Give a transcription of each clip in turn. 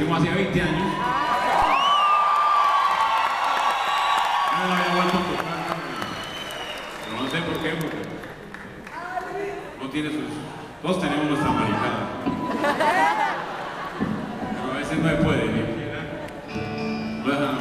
hicimos hace 20 años. No lo había vuelto a tocar. Pero no sé por qué, porque no tiene sus. Todos tenemos nuestra maricada. Pero a veces no se puede, ni siquiera. No dejan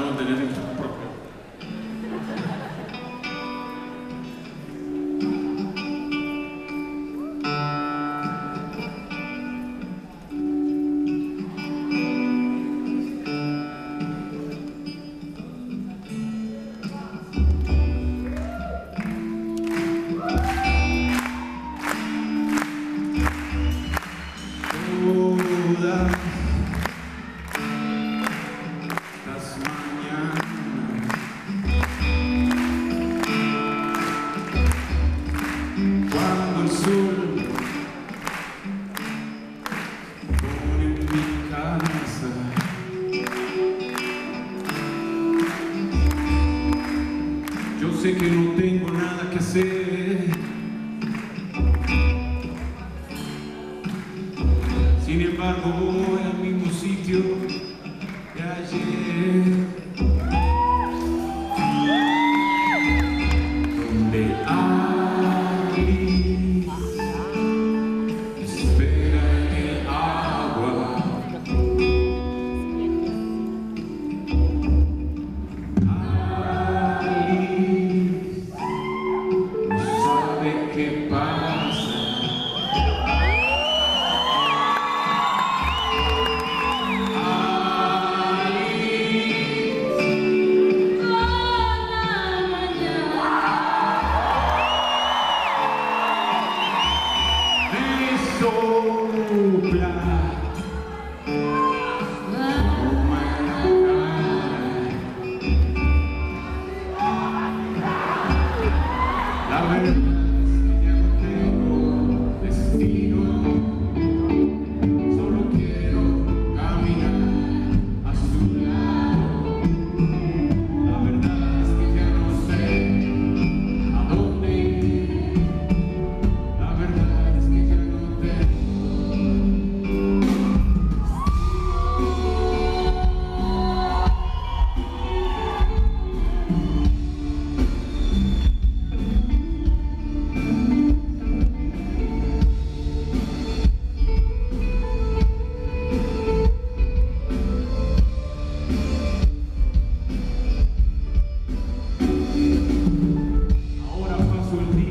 yo sé que no tengo nada que hacer barbudo. fu primo